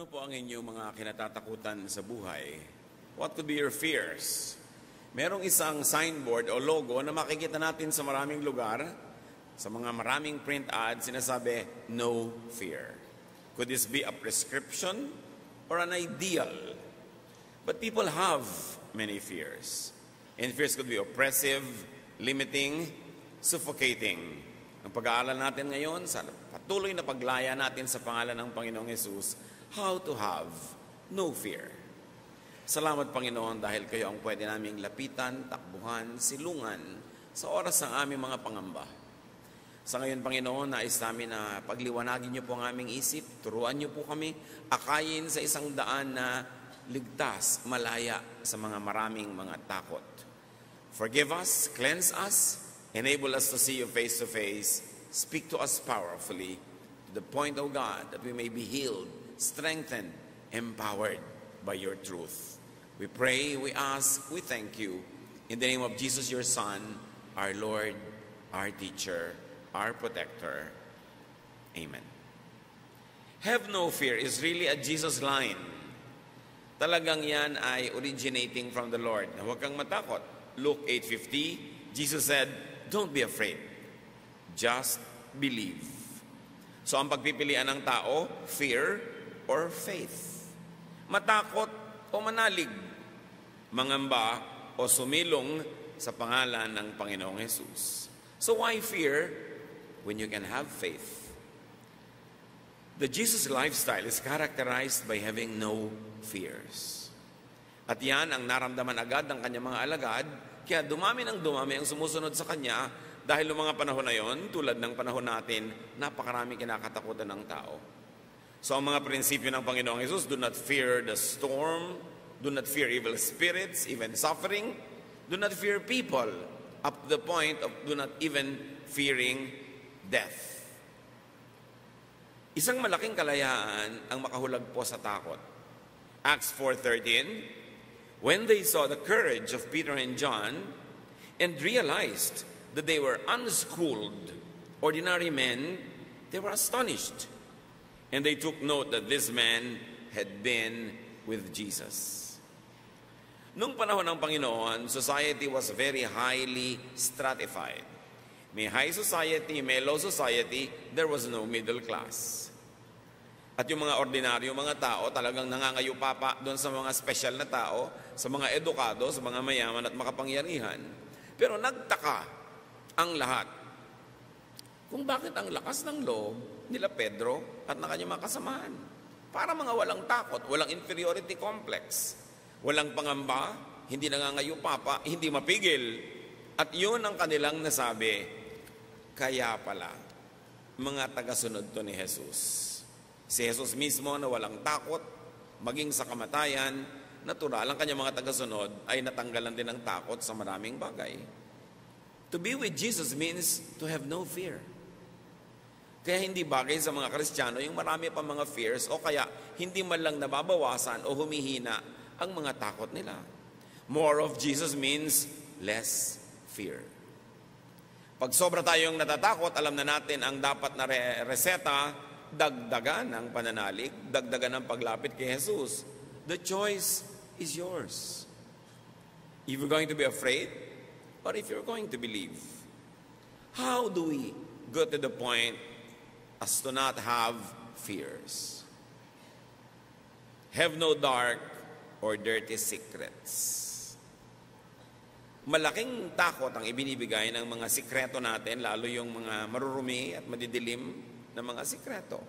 Ano po ang inyong mga kinatatakutan sa buhay? What could be your fears? Merong isang signboard o logo na makikita natin sa maraming lugar, sa mga maraming print ads, sinasabi, no fear. Could this be a prescription or an ideal? But people have many fears. And fears could be oppressive, limiting, suffocating. Ang pag-aaral natin ngayon, sa patuloy na paglaya natin sa pangalan ng Panginoong Yesus, how to have no fear. Salamat Panginoon dahil kayo ang pwede naming lapitan, takbuhan, silungan sa oras ng aming mga pangamba. Sa ngayon, Panginoon, nais namin na pagliwanagin niyo po ang aming isip, turuan niyo po kami, akayin sa isang daan na ligtas, malaya sa mga maraming mga takot. Forgive us, cleanse us, enable us to see you face to face, speak to us powerfully, to the point, O God, that we may be healed, strengthened, empowered by your truth. We pray, we ask, we thank you. In the name of Jesus, your Son, our Lord, our teacher, our protector. Amen. Have no fear is really a Jesus line. Talagang yan ay originating from the Lord. Huwag kang matakot. Luke 8.50, Jesus said, Don't be afraid. Just believe. So ang pagpipilian ng tao, fear or faith. Matakot o manalig. Mangamba o sumilong sa pangalan ng Panginoong Jesus. So why fear when you can have faith? The Jesus lifestyle is characterized by having no fears. At yan ang naramdaman agad ng kanyang mga alagad, kaya dumami ng dumami ang sumusunod sa kanya dahil noong mga panahon na yon, tulad ng panahon natin, napakarami kinakatakutan ng tao. So ang mga prinsipyo ng Panginoong Yesus, do not fear the storm, do not fear evil spirits, even suffering, do not fear people, up to the point of do not even fearing death. Isang malaking kalayaan ang makahulag po sa takot. Acts 4.13, When they saw the courage of Peter and John and realized that they were unschooled, ordinary men, they were astonished. And they took note that this man had been with Jesus. Nung panahon ng Panginoon, society was very highly stratified. May high society, may low society, there was no middle class. At yung mga ordinaryo mga tao talagang nangangayo papa doon sa mga special na tao, sa mga edukado, sa mga mayaman at makapangyarihan. Pero nagtaka ang lahat kung bakit ang lakas ng loob nila Pedro at ng kanyang mga kasamahan. Para mga walang takot, walang inferiority complex, walang pangamba, hindi nangangayo papa, hindi mapigil. At yun ang kanilang nasabi, kaya pala, mga tagasunod to ni Jesus. Si Jesus mismo na walang takot, maging sa kamatayan, natural ang kanyang mga tagasunod ay natanggalan din ng takot sa maraming bagay. To be with Jesus means to have no fear. Kaya hindi bagay sa mga Kristiyano yung marami pa mga fears o kaya hindi man lang nababawasan o humihina ang mga takot nila. More of Jesus means less fear. Pag sobra tayong natatakot, alam na natin ang dapat na re- reseta, dagdagan ang pananalig, dagdagan ang paglapit kay Jesus. The choice is yours. If you're going to be afraid, or if you're going to believe. How do we go to the point as to not have fears. Have no dark or dirty secrets. Malaking takot ang ibinibigay ng mga sikreto natin, lalo yung mga marurumi at madidilim na mga sikreto.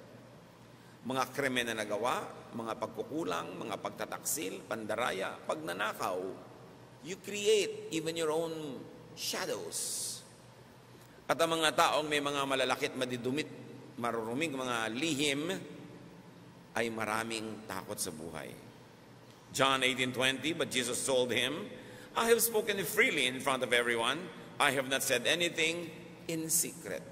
Mga krimen na nagawa, mga pagkukulang, mga pagtataksil, pandaraya, pagnanakaw, you create even your own shadows. At ang mga taong may mga malalakit madidumit maruruming mga lihim ay maraming takot sa buhay. John 18:20, but Jesus told him, I have spoken freely in front of everyone. I have not said anything in secret.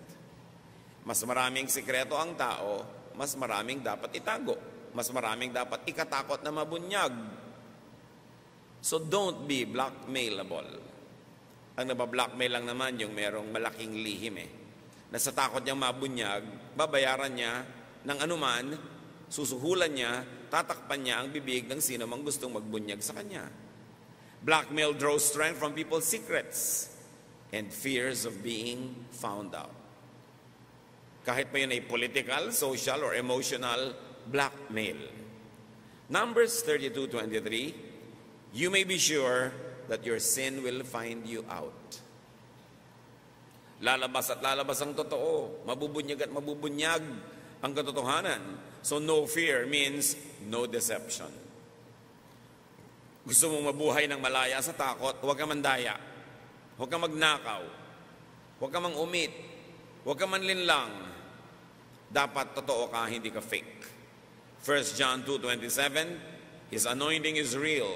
Mas maraming sikreto ang tao, mas maraming dapat itago. Mas maraming dapat ikatakot na mabunyag. So don't be blackmailable. Ang nabablockmail lang naman yung merong malaking lihim eh na sa takot niyang mabunyag, babayaran niya ng anuman, susuhulan niya tatakpan niya ang bibig ng sino mang gustong magbunyag sa kanya. Blackmail draws strength from people's secrets and fears of being found out. Kahit pa yun ay political, social, or emotional blackmail. Numbers 32.23, You may be sure that your sin will find you out. Lalabas at lalabas ang totoo. Mabubunyag at mabubunyag ang katotohanan. So no fear means no deception. Gusto mong mabuhay ng malaya sa takot, huwag ka mandaya. Huwag ka magnakaw. Huwag ka mang. Huwag ka manlinlang. Dapat totoo ka, hindi ka fake. 1 John 2.27 His anointing is real,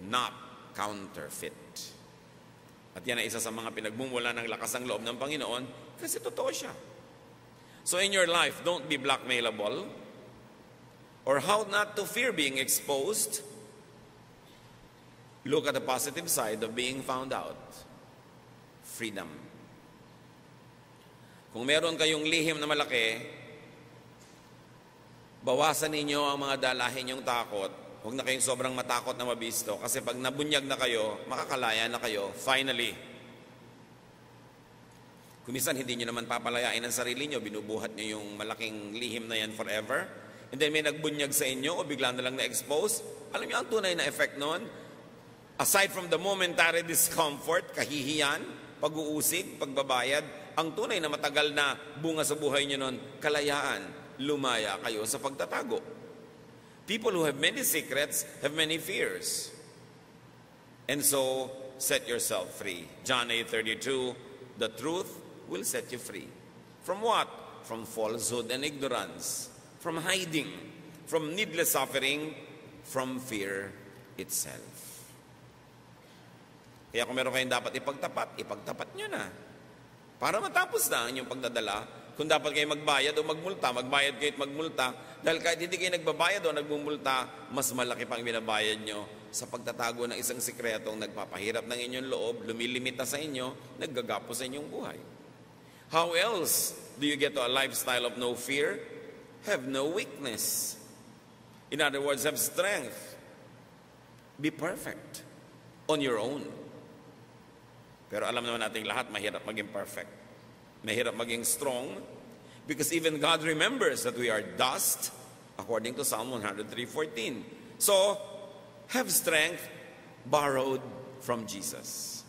not counterfeit. At yan ay isa sa mga pinagmumula ng lakas ng loob ng Panginoon kasi totoo siya. So in your life, don't be blackmailable or how not to fear being exposed. Look at the positive side of being found out. Freedom. Kung meron kayong lihim na malaki, bawasan ninyo ang mga dalahin yung takot. Huwag na kayong sobrang matakot na mabisto kasi pag nabunyag na kayo, makakalaya na kayo, finally. Kumisan hindi nyo naman papalayain ang sarili nyo, binubuhat nyo yung malaking lihim na yan forever. And then may nagbunyag sa inyo o bigla na lang na-expose. Alam niyo ang tunay na effect noon? Aside from the momentary discomfort, kahihiyan, pag-uusig, pagbabayad, ang tunay na matagal na bunga sa buhay nyo noon, kalayaan, lumaya kayo sa pagtatago. People who have many secrets have many fears. And so, set yourself free. John 8.32, the truth will set you free. From what? From falsehood and ignorance. From hiding. From needless suffering. From fear itself. Kaya kung meron kayong dapat ipagtapat, ipagtapat nyo na. Para matapos na ang inyong pagdadala, kung dapat kayo magbayad o magmulta, magbayad kayo at magmulta, dahil kahit hindi kayo nagbabayad o nagmumulta, mas malaki pang binabayad nyo sa pagtatago ng isang sikretong nagpapahirap ng inyong loob, lumilimita sa inyo, naggagapo sa inyong buhay. How else do you get to a lifestyle of no fear? Have no weakness. In other words, have strength. Be perfect on your own. Pero alam naman natin lahat, mahirap maging perfect. Mahirap maging strong because even God remembers that we are dust according to Psalm 103.14. So, have strength borrowed from Jesus.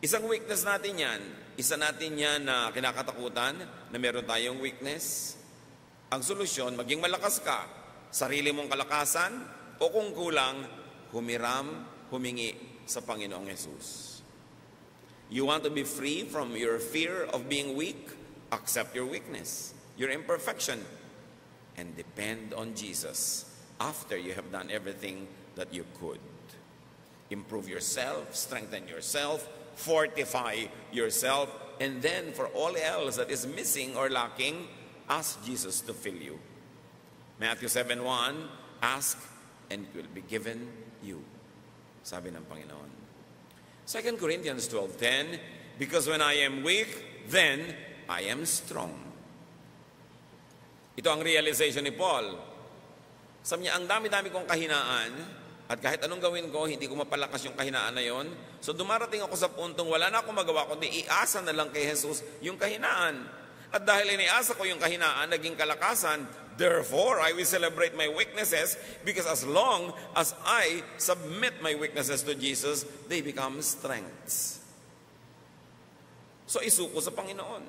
Isang weakness natin yan, isa natin yan na kinakatakutan na meron tayong weakness. Ang solusyon, maging malakas ka, sarili mong kalakasan, o kung kulang, humiram, humingi sa Panginoong Yesus. You want to be free from your fear of being weak? Accept your weakness, your imperfection, and depend on Jesus after you have done everything that you could. Improve yourself, strengthen yourself, fortify yourself, and then for all else that is missing or lacking, ask Jesus to fill you. Matthew 7 1, ask and it will be given you. Sabi ng Panginoon. 2 Corinthians 12:10 Because when I am weak, then I am strong. Ito ang realization ni Paul. Sabi niya, ang dami-dami kong kahinaan, at kahit anong gawin ko, hindi ko mapalakas yung kahinaan na yon. So dumarating ako sa puntong wala na akong magawa, kundi iasa na lang kay Jesus yung kahinaan. At dahil iniasa ko yung kahinaan, naging kalakasan, therefore I will celebrate my weaknesses because as long as I submit my weaknesses to Jesus, they become strengths. So isuko sa Panginoon.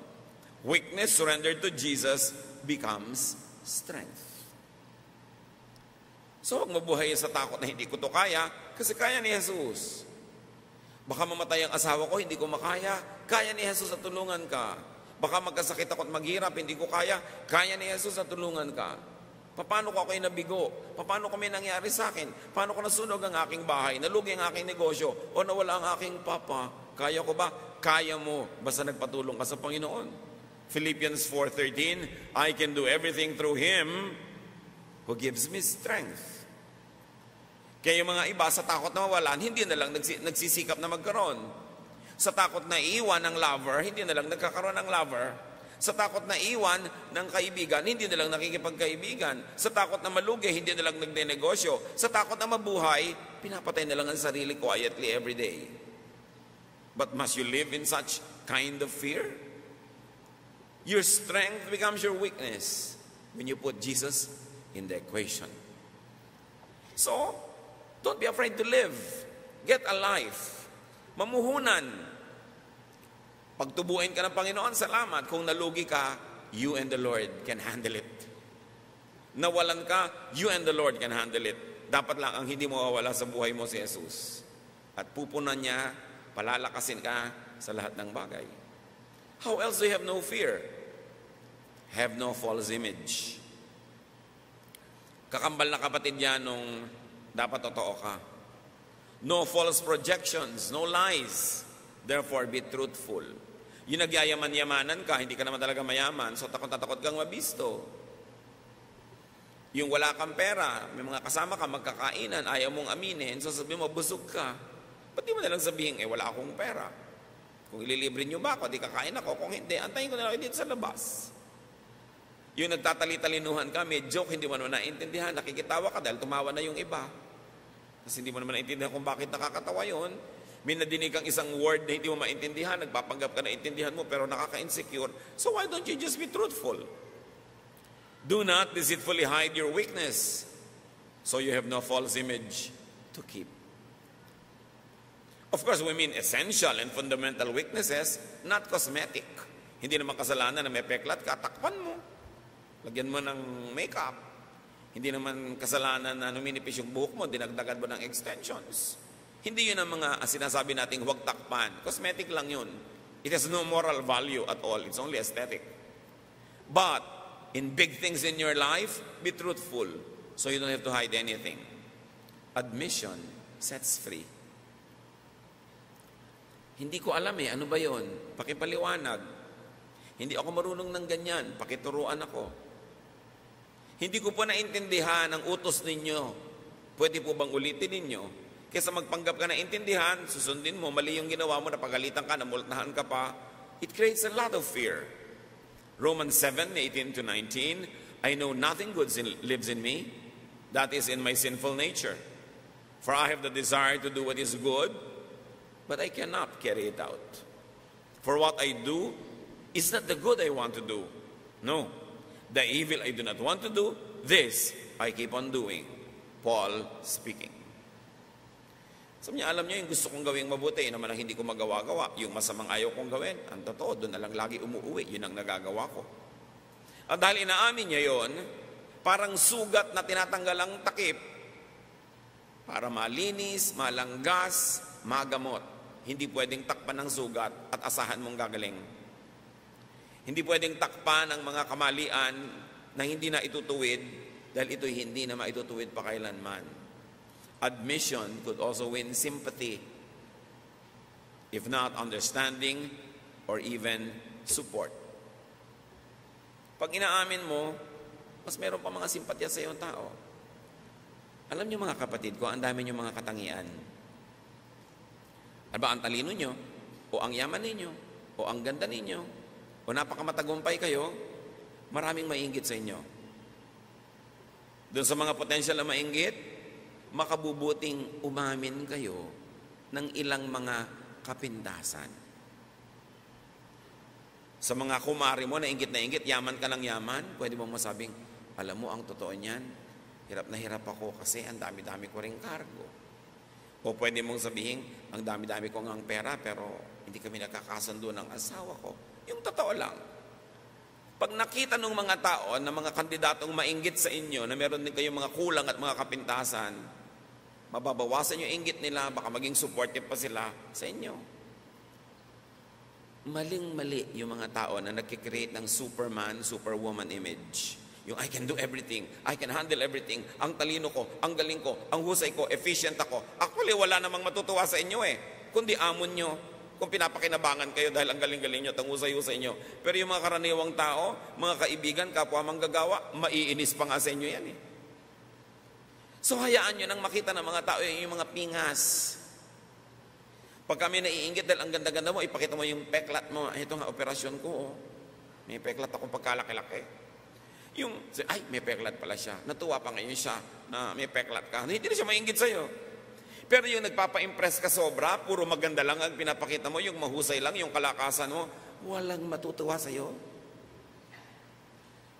Weakness surrendered to Jesus becomes strength. So huwag mabuhay sa takot na hindi ko to kaya kasi kaya ni Jesus. Baka mamatay ang asawa ko, hindi ko makaya. Kaya ni Jesus at tulungan ka. Baka magkasakit ako at maghirap, hindi ko kaya. Kaya ni Jesus na tulungan ka. Paano ko ako'y nabigo? Paano may nangyari sa akin? Paano ko nasunog ang aking bahay? Nalugi ang aking negosyo? O nawala ang aking papa? Kaya ko ba? Kaya mo. Basta nagpatulong ka sa Panginoon. Philippians 4.13 I can do everything through Him who gives me strength. Kaya yung mga iba sa takot na mawalan, hindi na lang nagsisikap na magkaroon. Sa takot na iwan ng lover, hindi na lang nagkakaroon ng lover. Sa takot na iwan ng kaibigan, hindi na lang nakikipagkaibigan. Sa takot na malugi, hindi na lang nagdenegosyo. Sa takot na mabuhay, pinapatay na lang ang sarili quietly every day. But must you live in such kind of fear? Your strength becomes your weakness when you put Jesus in the equation. So, don't be afraid to live. Get a life. Mamuhunan. Pagtubuin ka ng Panginoon, salamat. Kung nalugi ka, you and the Lord can handle it. Nawalan ka, you and the Lord can handle it. Dapat lang ang hindi mo mawawala sa buhay mo si Jesus. At pupunan niya, palalakasin ka sa lahat ng bagay. How else do you have no fear? Have no false image. Kakambal na kapatid yan nung dapat totoo ka. No false projections, no lies. Therefore, be truthful. Yung nagyayaman-yamanan ka, hindi ka naman talaga mayaman, so takot takot kang mabisto. Yung wala kang pera, may mga kasama ka, magkakainan, ayaw mong aminin, so sabi mo, busog ka. Ba't di mo nalang sabihin, eh, wala akong pera. Kung ililibre nyo ba ako, di kakain ako. Kung hindi, antayin ko na lang dito sa labas. Yung nagtatali-talinuhan ka, may joke, hindi mo naman naintindihan, nakikitawa ka dahil tumawa na yung iba. Kasi hindi mo naman naintindihan kung bakit nakakatawa yon may nadinig kang isang word na hindi mo maintindihan, nagpapanggap ka na intindihan mo, pero nakaka-insecure. So why don't you just be truthful? Do not deceitfully hide your weakness, so you have no false image to keep. Of course, we mean essential and fundamental weaknesses, not cosmetic. Hindi naman kasalanan na may peklat ka, takpan mo. Lagyan mo ng makeup. Hindi naman kasalanan na numinipis yung buhok mo, dinagdagan mo ng extensions. Hindi yun ang mga sinasabi nating huwag takpan. Cosmetic lang yun. It has no moral value at all. It's only aesthetic. But, in big things in your life, be truthful so you don't have to hide anything. Admission sets free. Hindi ko alam eh, ano ba yon? Pakipaliwanag. Hindi ako marunong ng ganyan, pakituruan ako. Hindi ko po naintindihan ang utos ninyo. Pwede po bang ulitin ninyo? Kesa magpanggap ka na intindihan, susundin mo, mali yung ginawa mo, napagalitan ka, namultahan ka pa, it creates a lot of fear. Romans 7, 18 to 19, I know nothing good lives in me, that is in my sinful nature. For I have the desire to do what is good, but I cannot carry it out. For what I do is not the good I want to do. No, the evil I do not want to do, this I keep on doing. Paul speaking. Sabi niya, alam niyo yung gusto kong gawing mabuti, yun naman ang hindi ko magawa-gawa. Yung masamang ayaw kong gawin, ang totoo, doon na lang lagi umuwi. Yun ang nagagawa ko. At dahil inaamin niya yon, parang sugat na tinatanggal ang takip para malinis, malanggas, magamot. Hindi pwedeng takpan ng sugat at asahan mong gagaling. Hindi pwedeng takpan ang mga kamalian na hindi na itutuwid dahil ito'y hindi na maitutuwid pa kailanman admission could also win sympathy, if not understanding or even support. Pag inaamin mo, mas meron pa mga simpatya sa iyong tao. Alam niyo mga kapatid ko, ang dami niyo mga katangian. Ano ba ang talino niyo? O ang yaman ninyo? O ang ganda ninyo? O napakamatagumpay kayo? Maraming mainggit sa inyo. Doon sa mga potensyal na mainggit, makabubuting umamin kayo ng ilang mga kapintasan. Sa mga kumari mo na ingit na ingit, yaman ka ng yaman, pwede mo masabing, alam mo, ang totoo niyan, hirap na hirap ako kasi ang dami-dami ko ring kargo. O pwede mong sabihin, ang dami-dami ko ngang pera pero hindi kami nakakasundo ng asawa ko. Yung totoo lang. Pag nakita ng mga tao na mga kandidatong mainggit sa inyo na meron din kayong mga kulang at mga kapintasan, mababawasan yung inggit nila, baka maging supportive pa sila sa inyo. Maling-mali yung mga tao na nagkikreate ng Superman, Superwoman image. Yung I can do everything, I can handle everything, ang talino ko, ang galing ko, ang husay ko, efficient ako. Actually, wala namang matutuwa sa inyo eh. Kundi amon nyo, kung pinapakinabangan kayo dahil ang galing-galing nyo, ang husay-husay nyo. Pero yung mga karaniwang tao, mga kaibigan, kapwa manggagawa, maiinis pa nga sa inyo yan eh. So hayaan nyo nang makita ng mga tao yung mga pingas. Pag kami naiingit dahil ang ganda-ganda mo, ipakita mo yung peklat mo. Ito nga, operasyon ko. Oh. May peklat akong pagkalaki-laki. Yung, ay, may peklat pala siya. Natuwa pa ngayon siya na may peklat ka. Hindi na siya maingit sa'yo. Pero yung nagpapa-impress ka sobra, puro maganda lang ang pinapakita mo, yung mahusay lang, yung kalakasan mo, walang matutuwa sa'yo.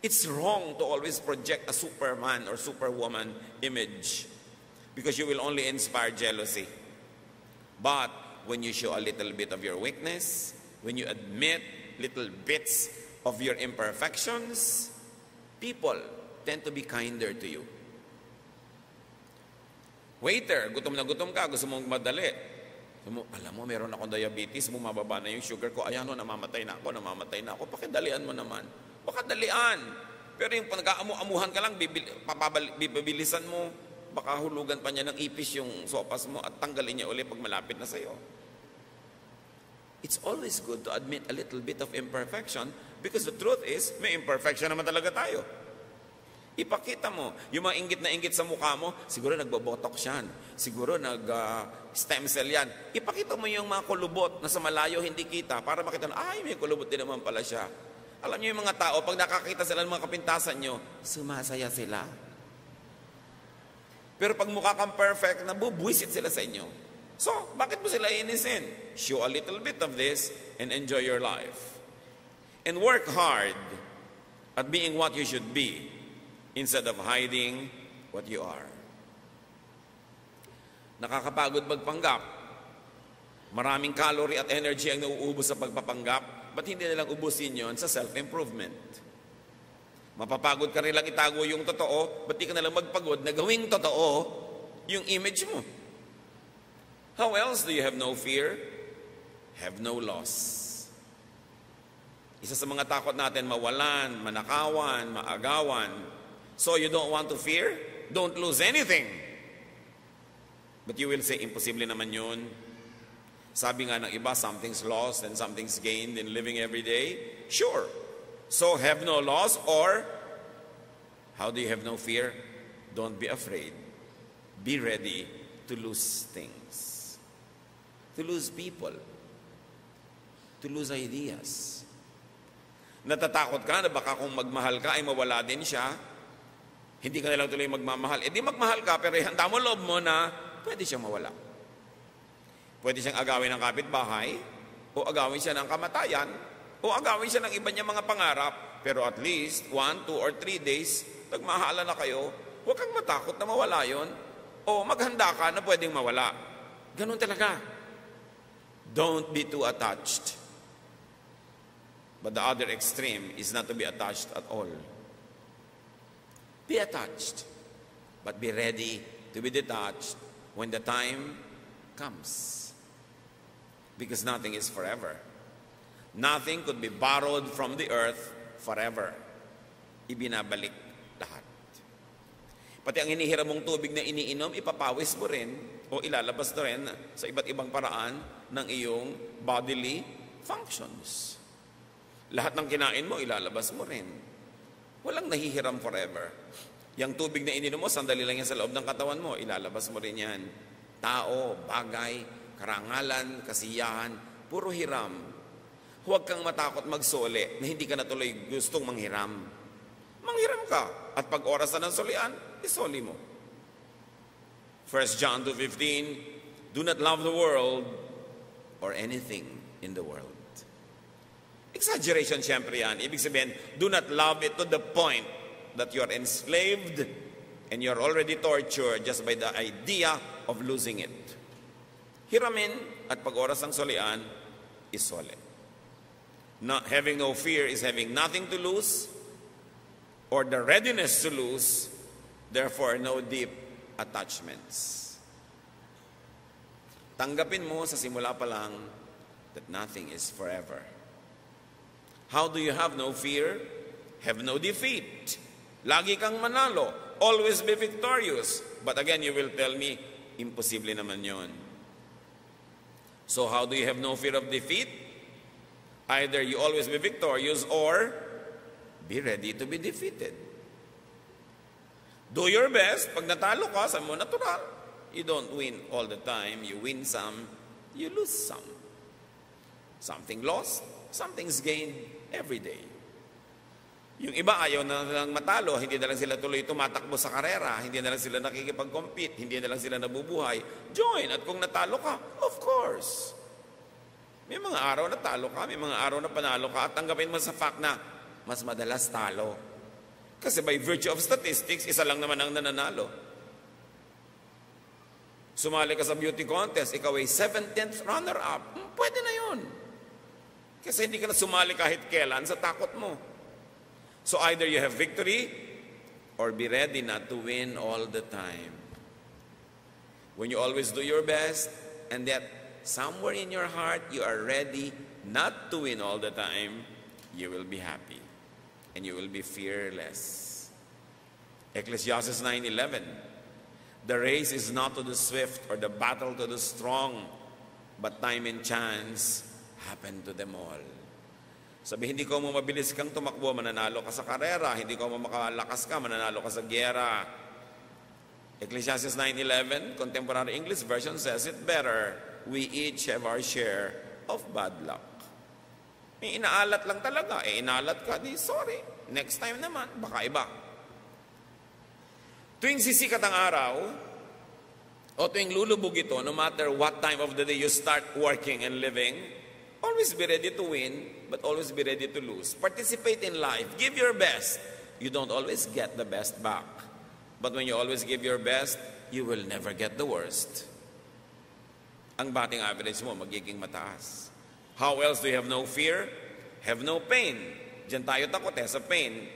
It's wrong to always project a superman or superwoman image because you will only inspire jealousy. But when you show a little bit of your weakness, when you admit little bits of your imperfections, people tend to be kinder to you. Waiter, gutom na gutom ka, gusto mong madali. Mo, alam mo, meron akong diabetes, bumababa na yung sugar ko. Ayan, no, namamatay na ako, namamatay na ako. Pakidalian mo naman. Pakadalian. Pero yung nag-aamu-amuhan ka lang, bibil, bibilisan mo, baka hulugan pa niya ng ipis yung sopas mo at tanggalin niya uli pag malapit na sa'yo. It's always good to admit a little bit of imperfection because the truth is, may imperfection naman talaga tayo. Ipakita mo. Yung mga inggit na inggit sa mukha mo, siguro nagbobotok yan. Siguro nag-stem uh, cell yan. Ipakita mo yung mga kulubot na sa malayo hindi kita para makita na, ay, may kulubot din naman pala siya. Alam niyo yung mga tao, pag nakakita sila ng mga kapintasan nyo, sumasaya sila. Pero pag mukha kang perfect, nabubwisit sila sa inyo. So, bakit mo sila inisin? Show a little bit of this and enjoy your life. And work hard at being what you should be instead of hiding what you are. Nakakapagod magpanggap. Maraming calorie at energy ang nauubos sa pagpapanggap, ba't hindi nilang ubusin yon sa self-improvement? Mapapagod ka rin itago yung totoo, ba't di ka nalang magpagod na gawing totoo yung image mo? How else do you have no fear? Have no loss. Isa sa mga takot natin, mawalan, manakawan, maagawan, So you don't want to fear? Don't lose anything. But you will say, imposible naman yun. Sabi nga ng iba, something's lost and something's gained in living every day. Sure. So have no loss or how do you have no fear? Don't be afraid. Be ready to lose things. To lose people. To lose ideas. Natatakot ka na baka kung magmahal ka ay mawala din siya hindi ka na lang tuloy magmamahal. E di magmahal ka, pero handa mo loob mo na pwede siyang mawala. Pwede siyang agawin ng kapitbahay, o agawin siya ng kamatayan, o agawin siya ng iba niya mga pangarap, pero at least one, two, or three days, nagmahala na kayo, huwag kang matakot na mawala yon o maghanda ka na pwedeng mawala. Ganun talaga. Don't be too attached. But the other extreme is not to be attached at all. Be attached, but be ready to be detached when the time comes. Because nothing is forever. Nothing could be borrowed from the earth forever. Ibinabalik lahat. Pati ang hinihiram mong tubig na iniinom, ipapawis mo rin o ilalabas na rin sa iba't ibang paraan ng iyong bodily functions. Lahat ng kinain mo, ilalabas mo rin. Walang nahihiram forever. Yang tubig na ininom mo, sandali lang yan sa loob ng katawan mo, ilalabas mo rin yan. Tao, bagay, karangalan, kasiyahan, puro hiram. Huwag kang matakot magsole na hindi ka natuloy gustong manghiram. Manghiram ka. At pag oras na ng solian, isoli mo. 1 John 2.15 Do not love the world or anything in the world. Exaggeration siyempre yan. Ibig sabihin, do not love it to the point that you are enslaved and you're already tortured just by the idea of losing it. Hiramin at pag oras ng solian is sole. Not having no fear is having nothing to lose or the readiness to lose, therefore no deep attachments. Tanggapin mo sa simula pa lang that nothing is forever. How do you have no fear? Have no defeat. Lagi kang manalo. Always be victorious. But again, you will tell me, imposible naman yon. So how do you have no fear of defeat? Either you always be victorious or be ready to be defeated. Do your best. Pag natalo ka, sa mo natural. You don't win all the time. You win some, you lose some. Something lost, something's gained every day. Yung iba ayaw na lang matalo, hindi na lang sila tuloy tumatakbo sa karera, hindi na lang sila nakikipag-compete, hindi na lang sila nabubuhay. Join at kung natalo ka, of course. May mga araw na talo ka, may mga araw na panalo ka at tanggapin mo sa fact na mas madalas talo. Kasi by virtue of statistics, isa lang naman ang nananalo. Sumali ka sa beauty contest, ikaw ay 17th runner-up. Hmm, pwede na yun. Kasi hindi ka na sumali kahit kailan sa takot mo. So either you have victory or be ready not to win all the time. When you always do your best and that somewhere in your heart you are ready not to win all the time, you will be happy and you will be fearless. Ecclesiastes 9:11 The race is not to the swift or the battle to the strong, but time and chance happen to them all. Sabi, hindi ko mo mabilis kang tumakbo, mananalo ka sa karera. Hindi ko mo makalakas ka, mananalo ka sa gyera. Ecclesiastes 9.11, Contemporary English Version says it better. We each have our share of bad luck. May inaalat lang talaga. Eh, inaalat ka, di sorry. Next time naman, baka iba. Tuwing sisikat ang araw, o tuwing lulubog ito, no matter what time of the day you start working and living, Always be ready to win, but always be ready to lose. Participate in life. Give your best. You don't always get the best back. But when you always give your best, you will never get the worst. Ang batting average mo magiging mataas. How else do you have no fear? Have no pain. Diyan tayo takot eh sa pain.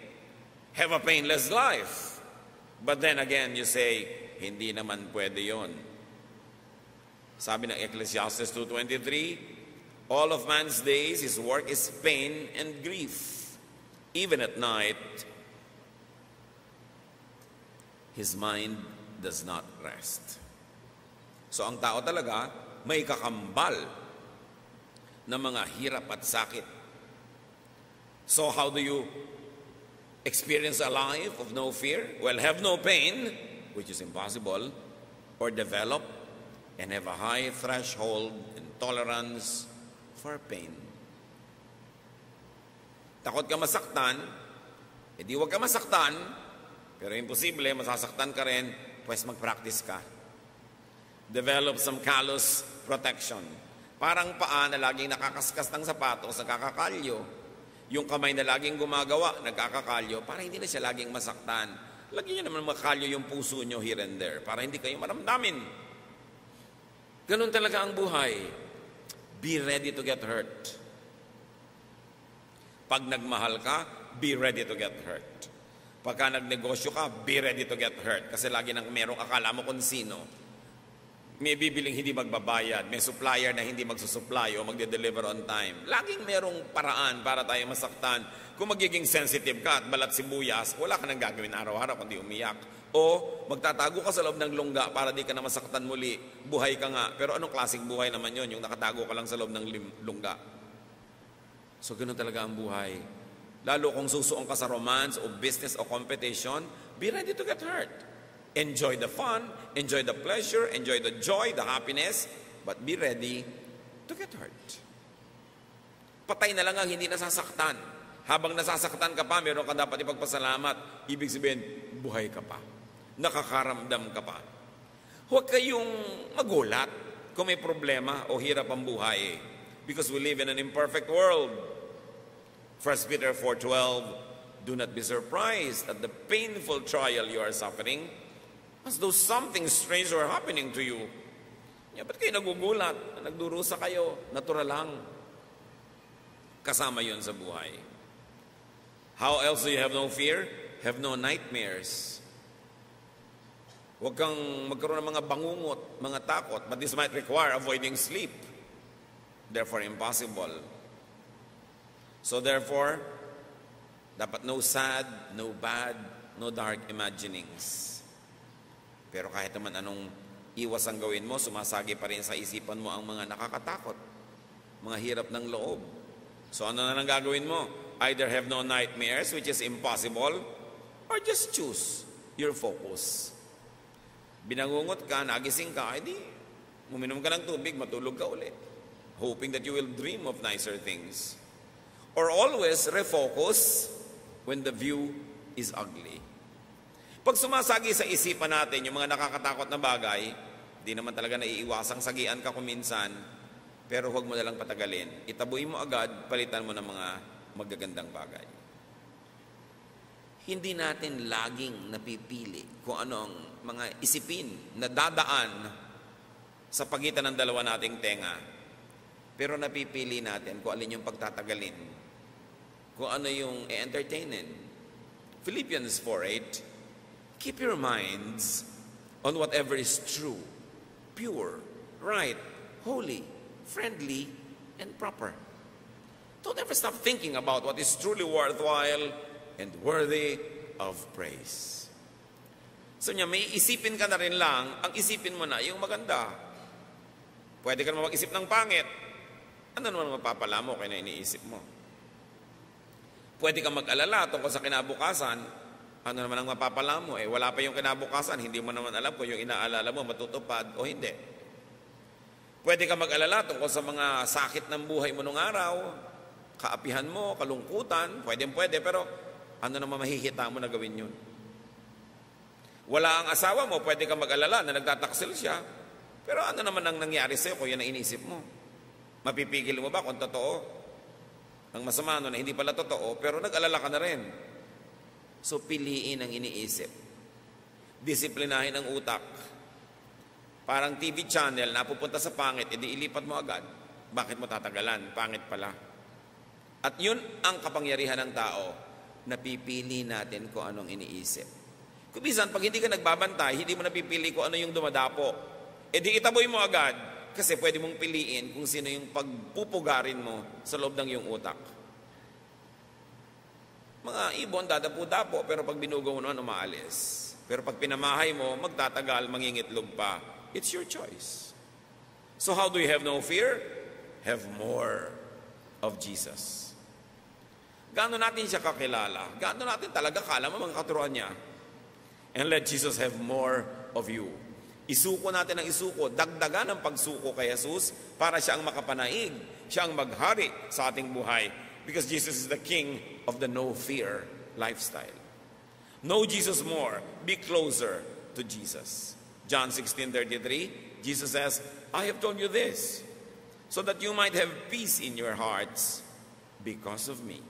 Have a painless life. But then again, you say, hindi naman pwede yon. Sabi ng Ecclesiastes 2.23, All of man's days, his work is pain and grief. Even at night, his mind does not rest. So ang tao talaga may kakambal na mga hirap at sakit. So how do you experience a life of no fear? Well, have no pain, which is impossible, or develop and have a high threshold and tolerance for pain. Takot ka masaktan, edi huwag ka masaktan, pero imposible, masasaktan ka rin, pues mag-practice ka. Develop some callous protection. Parang paa na laging nakakaskas ng sapatos, nagkakakalyo. Yung kamay na laging gumagawa, nagkakakalyo, para hindi na siya laging masaktan. Lagyan niyo naman makalyo yung puso niyo here and there, para hindi kayo maramdamin. Ganun talaga ang buhay. Be ready to get hurt. Pag nagmahal ka, be ready to get hurt. Pagka nagnegosyo ka, be ready to get hurt. Kasi lagi nang merong akala mo kung sino. May bibiling hindi magbabayad, may supplier na hindi magsusupply o magde-deliver on time. Laging merong paraan para tayo masaktan. Kung magiging sensitive ka at balat sibuyas, wala ka nang gagawin araw-araw kundi umiyak. O magtatago ka sa loob ng lungga para di ka na masaktan muli. Buhay ka nga. Pero anong klaseng buhay naman yon Yung nakatago ka lang sa loob ng lungga. So ganun talaga ang buhay. Lalo kung susuong ka sa romance o business o competition, be ready to get hurt. Enjoy the fun, enjoy the pleasure, enjoy the joy, the happiness, but be ready to get hurt. Patay na lang ang hindi nasasaktan. Habang nasasaktan ka pa, meron ka dapat ipagpasalamat. Ibig sabihin, buhay ka pa nakakaramdam ka pa. Huwag kayong magulat kung may problema o hirap ang buhay. Because we live in an imperfect world. 1 Peter 4.12 Do not be surprised at the painful trial you are suffering as though something strange were happening to you. Yeah, ba't kayo nagugulat? Nagdurusa kayo? Natural lang. Kasama yon sa buhay. How else do you have no fear? Have no nightmares. Huwag kang magkaroon ng mga bangungot, mga takot, but this might require avoiding sleep. Therefore, impossible. So therefore, dapat no sad, no bad, no dark imaginings. Pero kahit naman anong iwas ang gawin mo, sumasagi pa rin sa isipan mo ang mga nakakatakot, mga hirap ng loob. So ano na lang gagawin mo? Either have no nightmares, which is impossible, or just choose your focus. Binangungot ka, nagising ka, edi uminom ka ng tubig, matulog ka ulit. Hoping that you will dream of nicer things. Or always refocus when the view is ugly. Pag sumasagi sa isipan natin yung mga nakakatakot na bagay, di naman talaga naiiwasang sagian ka kuminsan, pero huwag mo nalang patagalin. Itabuin mo agad, palitan mo ng mga magagandang bagay. Hindi natin laging napipili kung ano ang mga isipin na dadaan sa pagitan ng dalawa nating tenga. Pero napipili natin kung alin yung pagtatagalin, kung ano yung e-entertainin. Philippians 4.8 Keep your minds on whatever is true, pure, right, holy, friendly, and proper. Don't ever stop thinking about what is truly worthwhile and worthy of praise. So niya, may isipin ka na rin lang, ang isipin mo na yung maganda. Pwede ka naman mag-isip ng pangit. Ano naman mapapala mo kaya na iniisip mo? Pwede ka mag-alala tungkol sa kinabukasan, ano naman ang mapapala mo? Eh, wala pa yung kinabukasan, hindi mo naman alam kung yung inaalala mo matutupad o hindi. Pwede ka mag-alala tungkol sa mga sakit ng buhay mo nung araw, kaapihan mo, kalungkutan, pwede pwede, pero ano naman mahihita mo na gawin yun? Wala ang asawa mo, pwede ka mag-alala na nagtataksil siya, pero ano naman ang nangyari sa'yo kung yan ang inisip mo? Mapipigil mo ba kung totoo? Ang masama no na hindi pala totoo, pero nag-alala ka na rin. So piliin ang iniisip. Disiplinahin ang utak. Parang TV channel, napupunta sa pangit, edi ilipat mo agad. Bakit mo tatagalan? Pangit pala. At yun ang kapangyarihan ng tao, napipili natin kung anong iniisip. Kung bisan, pag hindi ka nagbabantay, hindi mo napipili kung ano yung dumadapo. E di itaboy mo agad, kasi pwede mong piliin kung sino yung pagpupugarin mo sa loob ng iyong utak. Mga ibon, dadapo-dapo, pero pag binugaw mo naman, umaalis. Pero pag pinamahay mo, magtatagal, mangingitlog pa. It's your choice. So how do you have no fear? Have more of Jesus. Gaano natin siya kakilala? Gaano natin talaga kala mo mga katuruan niya? And let Jesus have more of you. Isuko natin ang isuko, dagdagan ang pagsuko kay Jesus para siya ang makapanaig, siya ang maghari sa ating buhay. Because Jesus is the King of the no fear lifestyle. Know Jesus more, be closer to Jesus. John 16 33, Jesus says, I have told you this, so that you might have peace in your hearts because of me.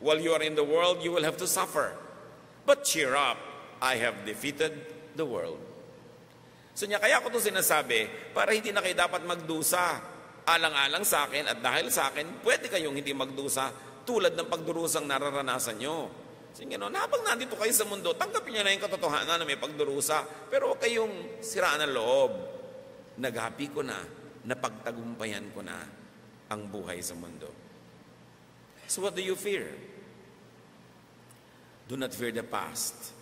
While you are in the world, you will have to suffer. But cheer up, I have defeated the world. So niya, kaya ko ito sinasabi, para hindi na kayo dapat magdusa alang-alang sa akin at dahil sa akin, pwede kayong hindi magdusa tulad ng pagdurusang nararanasan nyo. Kasi gano'n, habang nandito kayo sa mundo, tanggapin nyo na yung katotohanan na may pagdurusa, pero huwag kayong siraan ng loob. Nagapi ko na, napagtagumpayan ko na ang buhay sa mundo. So what do you fear? Do not fear the past.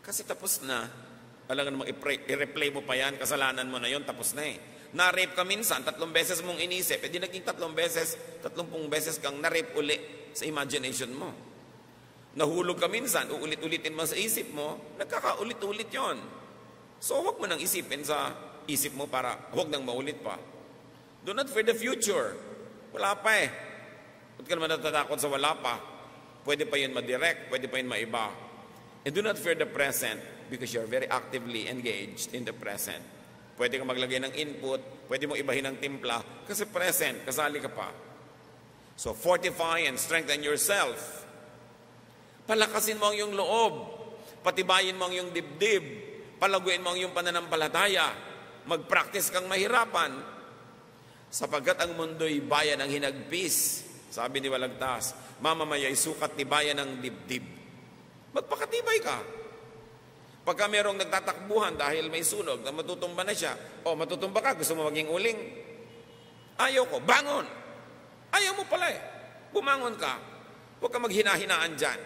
Kasi tapos na, alam naman i-replay mo pa yan, kasalanan mo na yon tapos na eh na-rape ka minsan, tatlong beses mong inisip, edi naging tatlong beses, tatlumpung beses kang na-rape uli sa imagination mo. Nahulog ka minsan, uulit-ulitin mo sa isip mo, nagkakaulit-ulit yon. So huwag mo nang isipin sa isip mo para huwag nang maulit pa. Do not fear the future. Wala pa eh. Ba't ka naman natatakot sa wala pa? Pwede pa yun madirect, pwede pa yun maiba. And do not fear the present because you're very actively engaged in the present. Pwede kang maglagay ng input, pwede mo ibahin ng timpla, kasi present, kasali ka pa. So fortify and strengthen yourself. Palakasin mo ang iyong loob. Patibayin mo ang iyong dibdib. Palaguin mo ang iyong pananampalataya. Mag-practice kang mahirapan. Sapagkat ang mundo'y bayan ng hinagpis. Sabi ni Walagtas, mamamaya'y sukat ni bayan ng dibdib. Magpakatibay ka. Pagka merong nagtatakbuhan dahil may sunog na matutumba na siya, o matutumba ka, gusto mo maging uling? Ayaw ko, bangon! Ayaw mo pala eh. Bumangon ka. Huwag ka maghinahinaan dyan.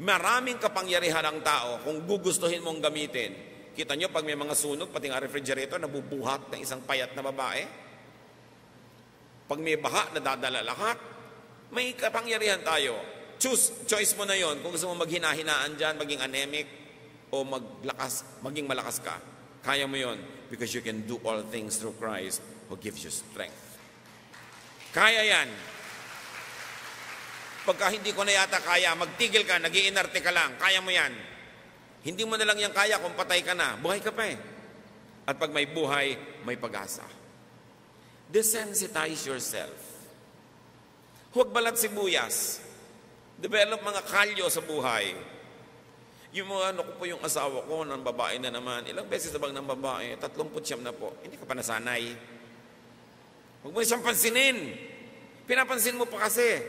Maraming kapangyarihan ng tao kung gugustuhin mong gamitin. Kita nyo, pag may mga sunog, pati nga refrigerator, nabubuhat ng isang payat na babae. Pag may baha, nadadala lahat. May kapangyarihan tayo. Choose, choice mo na yon kung gusto mo maghinahinaan dyan, maging anemic, o maglakas, maging malakas ka. Kaya mo yon because you can do all things through Christ who gives you strength. Kaya yan. Pagka hindi ko na yata kaya, magtigil ka, nag ka lang, kaya mo yan. Hindi mo na lang yan kaya kung patay ka na, buhay ka pa eh. At pag may buhay, may pag-asa. Desensitize yourself. Huwag balat sibuyas. Develop mga kalyo sa buhay. Yung mga ano ko po yung asawa ko ng babae na naman, ilang beses na bang ng babae? Tatlong putsyam na po. Hindi ka pa nasanay. Huwag mo siyang pansinin. Pinapansin mo pa kasi.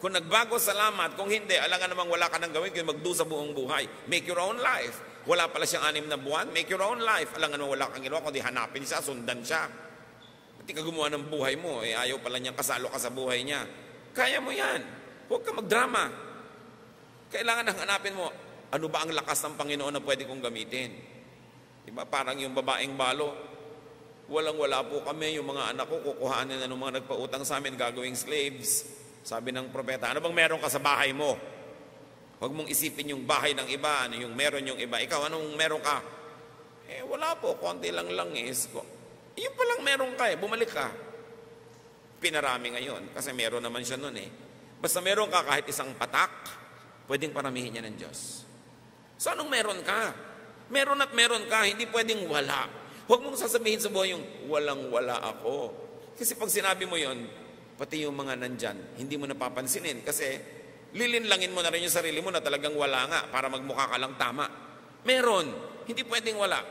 Kung nagbago, salamat. Kung hindi, alangan namang wala ka nang gawin kung magdo sa buong buhay. Make your own life. Wala pala siyang anim na buwan, make your own life. Alangan namang wala kang ginawa, kundi hanapin siya, sundan siya. Hindi ka gumawa ng buhay mo, eh ayaw pala niyang kasalo ka sa buhay niya. Kaya mo yan. Huwag ka magdrama. Kailangan hanapin mo, ano ba ang lakas ng Panginoon na pwede kong gamitin? Diba? Parang yung babaeng balo, walang-wala po kami, yung mga anak ko, kukuhanin na ng mga nagpautang sa amin, gagawing slaves. Sabi ng propeta, ano bang meron ka sa bahay mo? Huwag mong isipin yung bahay ng iba, ano yung meron yung iba. Ikaw, anong meron ka? Eh, wala po, konti lang lang eh. Yung palang meron ka eh, bumalik ka. Pinarami ngayon, kasi meron naman siya nun eh. Basta meron ka kahit isang patak, pwedeng paramihin niya ng Diyos. So anong meron ka? Meron at meron ka, hindi pwedeng wala. Huwag mong sasabihin sa buhay yung walang-wala ako. Kasi pag sinabi mo yon pati yung mga nandyan, hindi mo napapansinin kasi lilinlangin mo na rin yung sarili mo na talagang wala nga para magmukha ka lang tama. Meron. Hindi pwedeng wala.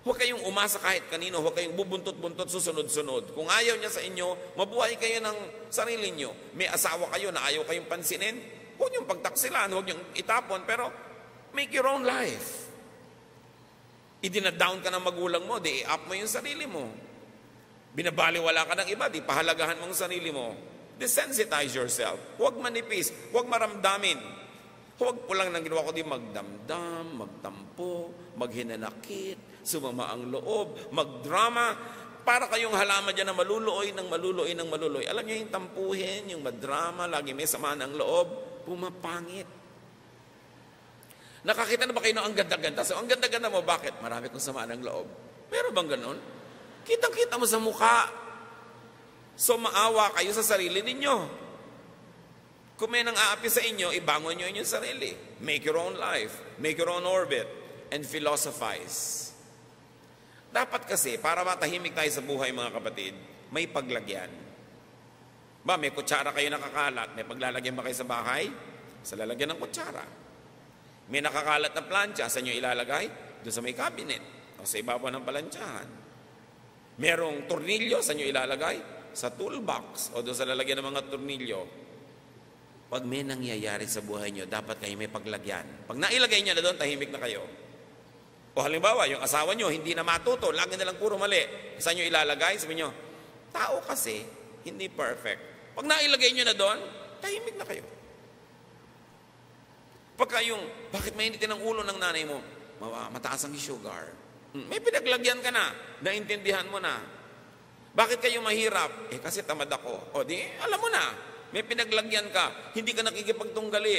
Huwag kayong umasa kahit kanino. Huwag kayong bubuntot-buntot susunod-sunod. Kung ayaw niya sa inyo, mabuhay kayo ng sarili niyo. May asawa kayo na ayaw kayong pansinin. Huwag niyong pagtaksilan. Huwag niyong itapon. Pero make your own life. Idinadown ka ng magulang mo, di up mo yung sarili mo. Binabaliwala ka ng iba, di pahalagahan mong sarili mo. Desensitize yourself. Huwag manipis, huwag maramdamin. Huwag po lang nang ginawa ko di magdamdam, magtampo, maghinanakit, sumama ang loob, magdrama, para kayong halaman dyan na maluluoy ng maluluoy ng maluluoy. Alam niyo yung tampuhin, yung madrama, lagi may sama ng loob, pumapangit. Nakakita na ba kayo ng ang ganda-ganda? So, ang ganda-ganda mo, bakit? Marami kong sama ng loob. Meron bang ganun? Kitang-kita mo sa mukha. So maawa kayo sa sarili ninyo. Kung may nang aapi sa inyo, ibangon nyo inyong sarili. Make your own life. Make your own orbit. And philosophize. Dapat kasi, para matahimik tayo sa buhay mga kapatid, may paglagyan. Ba, may kutsara kayo nakakalat, may paglalagyan ba kayo sa bahay? Sa lalagyan ng kutsara. May nakakalat na plancha, sa inyo ilalagay? Doon sa may cabinet o sa ibabaw ng palansyahan. Merong tornilyo, sa nyo ilalagay? Sa toolbox o doon sa lalagyan ng mga tornilyo. Pag may nangyayari sa buhay nyo, dapat kayo may paglagyan. Pag nailagay nyo na doon, tahimik na kayo. O halimbawa, yung asawa nyo, hindi na matuto, lagi na lang puro mali. Saan nyo ilalagay? Sabi nyo, tao kasi, hindi perfect. Pag nailagay nyo na doon, tahimik na kayo. Pagka yung, bakit mainitin ang ulo ng nanay mo? Mataas ang sugar. Hmm, may pinaglagyan ka na, naintindihan mo na. Bakit kayo mahirap? Eh kasi tamad ako. O di, alam mo na, may pinaglagyan ka, hindi ka nakikipagtunggali.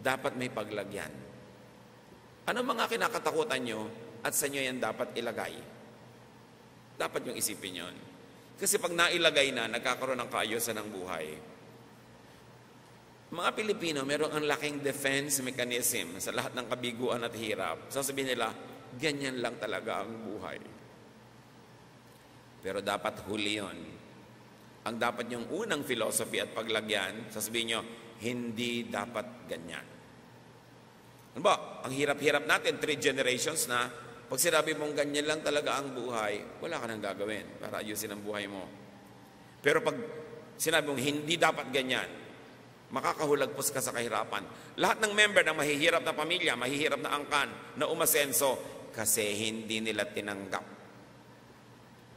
Dapat may paglagyan. Ano mga kinakatakutan nyo at sa inyo yan dapat ilagay? Dapat yung isipin yon. Kasi pag nailagay na, nagkakaroon ng kaayusan ng buhay. Mga Pilipino, meron ang laking defense mechanism sa lahat ng kabiguan at hirap. Sasabihin nila, ganyan lang talaga ang buhay. Pero dapat huli yon. Ang dapat yung unang philosophy at paglagyan, sasabihin nyo, hindi dapat ganyan. Ano ba? Ang hirap-hirap natin, three generations na, pag sinabi mong ganyan lang talaga ang buhay, wala ka nang gagawin para ayusin ang buhay mo. Pero pag sinabi mong hindi dapat ganyan, makakahulagpos ka sa kahirapan. Lahat ng member ng mahihirap na pamilya, mahihirap na angkan, na umasenso, kasi hindi nila tinanggap.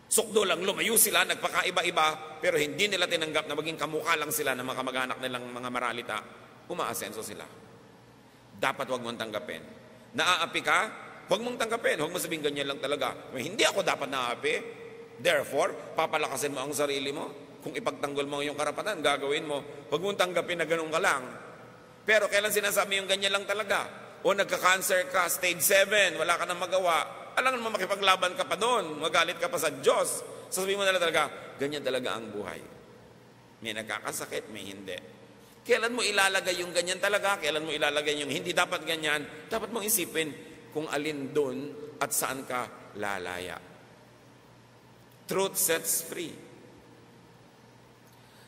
Sukdo lang, lumayo sila, nagpakaiba-iba, pero hindi nila tinanggap na maging kamukha lang sila ng mga kamag-anak nilang mga maralita. Umaasenso sila. Dapat wag mong tanggapin. Naaapi ka, wag mong tanggapin. Huwag mo sabihin ganyan lang talaga. Hindi ako dapat naaapi. Therefore, papalakasin mo ang sarili mo. Kung ipagtanggol mo yung karapatan, gagawin mo. Huwag mong tanggapin na ganun ka lang. Pero kailan sinasabi yung ganyan lang talaga? o nagka-cancer ka, stage 7, wala ka nang magawa, alam mo makipaglaban ka pa doon, magalit ka pa sa Diyos. Sasabihin mo na talaga, ganyan talaga ang buhay. May nagkakasakit, may hindi. Kailan mo ilalagay yung ganyan talaga? Kailan mo ilalagay yung hindi dapat ganyan? Dapat mong isipin kung alin doon at saan ka lalaya. Truth sets free.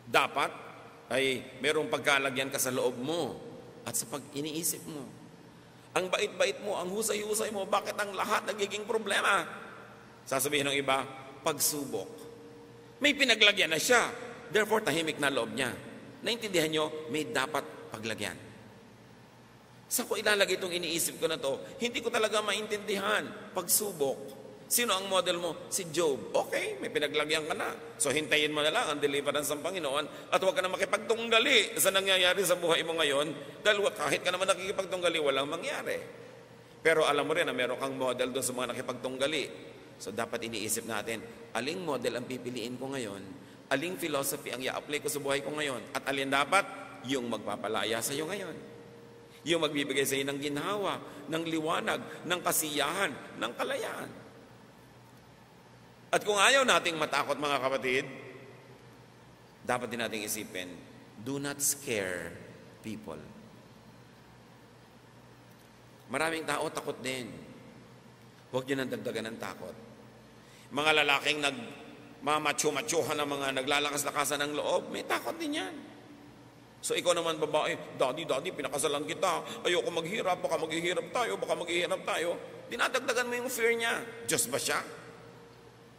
Dapat ay merong pagkalagyan ka sa loob mo at sa pag iniisip mo. Ang bait-bait mo, ang husay-husay mo, bakit ang lahat nagiging problema? Sasabihin ng iba, pagsubok. May pinaglagyan na siya. Therefore, tahimik na loob niya. Naintindihan nyo, may dapat paglagyan. Sa ko ilalagay itong iniisip ko na to? Hindi ko talaga maintindihan. Pagsubok. Sino ang model mo? Si Job. Okay, may pinaglagyan ka na. So hintayin mo na lang ang deliverance ng Panginoon at huwag ka na makipagtunggali sa nangyayari sa buhay mo ngayon dahil kahit ka naman nakikipagtunggali, walang mangyari. Pero alam mo rin na meron kang model doon sa mga nakipagtunggali. So dapat iniisip natin, aling model ang pipiliin ko ngayon? Aling philosophy ang i-apply ko sa buhay ko ngayon? At alin dapat? Yung magpapalaya sa iyo ngayon. Yung magbibigay sa iyo ng ginhawa, ng liwanag, ng kasiyahan, ng kalayaan. At kung ayaw nating matakot mga kapatid, dapat din nating isipin, do not scare people. Maraming tao takot din. Huwag niyo nang dagdagan ng takot. Mga lalaking nag mamacho-machohan ng mga naglalakas-lakasan ng loob, may takot din yan. So ikaw naman babae, Daddy, Daddy, pinakasalan kita. Ayoko maghirap, baka maghihirap tayo, baka maghihirap tayo. Dinadagdagan mo yung fear niya. Diyos ba siya?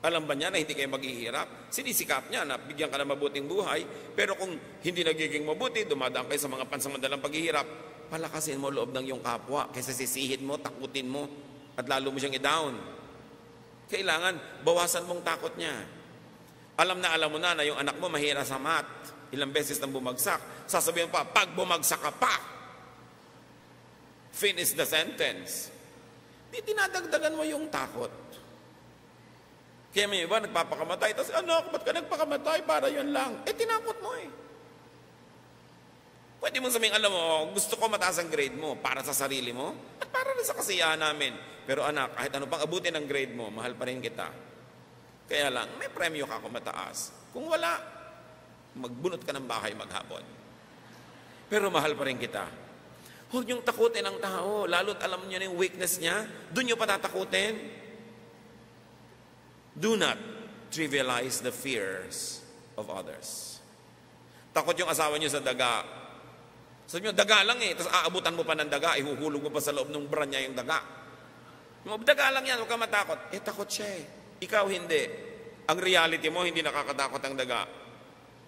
Alam ba niya na hindi kayo maghihirap? Sinisikap niya na bigyan ka ng mabuting buhay, pero kung hindi nagiging mabuti, dumadaan kayo sa mga pansamantalang paghihirap, palakasin mo loob ng iyong kapwa kaysa sisihin mo, takutin mo, at lalo mo siyang i-down. Kailangan, bawasan mong takot niya. Alam na alam mo na na yung anak mo mahira sa mat. Ilang beses nang bumagsak. Sasabihin pa, pag bumagsak ka pa, finish the sentence. Di dinadagdagan mo yung takot. Kaya may iba nagpapakamatay. Tapos, ano, ba't ka nagpakamatay? Para yun lang. Eh, tinakot mo eh. Pwede mo sabihin, alam mo, gusto ko mataas ang grade mo para sa sarili mo at para rin sa kasiyahan namin. Pero anak, kahit ano pang abutin ang grade mo, mahal pa rin kita. Kaya lang, may premyo ka kung mataas. Kung wala, magbunot ka ng bahay maghapon. Pero mahal pa rin kita. Huwag niyong takutin ang tao, lalo't alam niyo na yung weakness niya, doon niyo patatakutin. Do not trivialize the fears of others. Takot yung asawa niyo sa daga. Sabi niyo, daga lang eh. Tapos aabutan mo pa ng daga, ihuhulog mo pa sa loob ng bra niya yung daga. Yung daga lang yan, huwag ka matakot. Eh, takot siya eh. Ikaw hindi. Ang reality mo, hindi nakakatakot ang daga.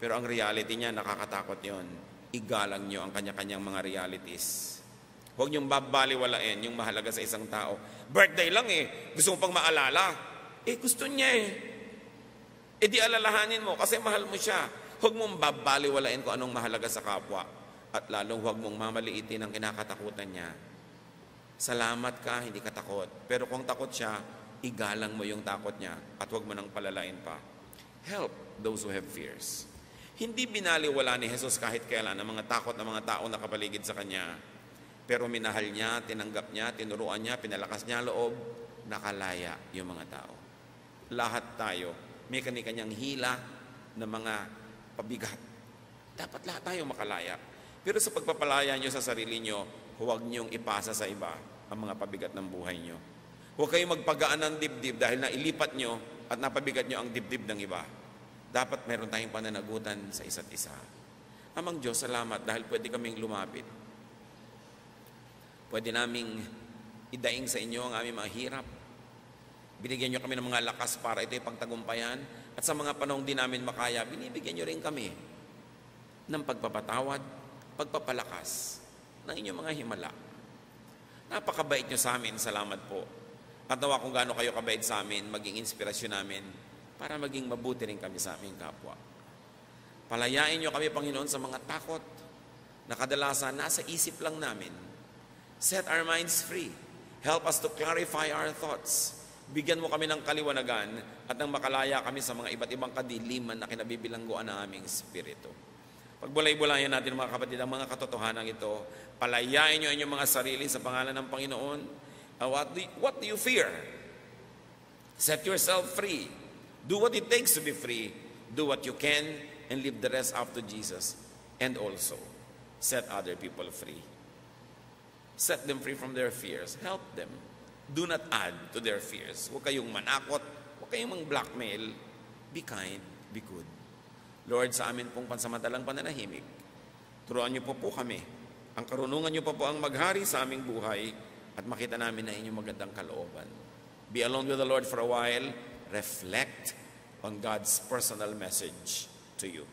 Pero ang reality niya, nakakatakot yon. Igalang niyo ang kanya-kanyang mga realities. Huwag niyong babaliwalain yung mahalaga sa isang tao. Birthday lang eh. Gusto mo pang maalala. Eh gusto niya eh. Eh di alalahanin mo kasi mahal mo siya. Huwag mong babaliwalain kung anong mahalaga sa kapwa. At lalong huwag mong mamaliitin ang kinakatakutan niya. Salamat ka, hindi ka takot. Pero kung takot siya, igalang mo yung takot niya at huwag mo nang palalain pa. Help those who have fears. Hindi binaliwala ni Jesus kahit kailan ang mga takot ng mga tao na kapaligid sa Kanya. Pero minahal niya, tinanggap niya, tinuruan niya, pinalakas niya loob, nakalaya yung mga tao lahat tayo may kani-kanyang hila na mga pabigat. Dapat lahat tayo makalaya. Pero sa pagpapalaya nyo sa sarili nyo, huwag nyong ipasa sa iba ang mga pabigat ng buhay nyo. Huwag kayong magpagaan ng dibdib dahil nailipat nyo at napabigat nyo ang dibdib ng iba. Dapat meron tayong pananagutan sa isa't isa. Amang Diyos, salamat dahil pwede kaming lumapit. Pwede naming idaing sa inyo ang aming mga hirap, Binigyan nyo kami ng mga lakas para ito'y pagtagumpayan. At sa mga panahong di namin makaya, binibigyan nyo rin kami ng pagpapatawad, pagpapalakas ng inyong mga himala. Napakabait nyo sa amin. Salamat po. At nawa kung gaano kayo kabait sa amin, maging inspirasyon namin para maging mabuti rin kami sa aming kapwa. Palayain nyo kami, Panginoon, sa mga takot na kadalasan nasa isip lang namin. Set our minds free. Help us to clarify our thoughts Bigyan mo kami ng kaliwanagan at nang makalaya kami sa mga iba't ibang kadiliman na kinabibilangguan ng aming Espiritu. Pagbulay-bulayan natin mga kapatid ang mga katotohanan ito. Palayain nyo inyong mga sarili sa pangalan ng Panginoon. Uh, what, do you, what do you fear? Set yourself free. Do what it takes to be free. Do what you can and leave the rest up to Jesus. And also, set other people free. Set them free from their fears. Help them. Do not add to their fears. Huwag kayong manakot. Huwag kayong mang-blackmail. Be kind. Be good. Lord, sa amin pong pansamantalang pananahimik, turuan niyo po po kami. Ang karunungan niyo pa po ang maghari sa aming buhay at makita namin na inyong magandang kalooban. Be alone with the Lord for a while. Reflect on God's personal message to you.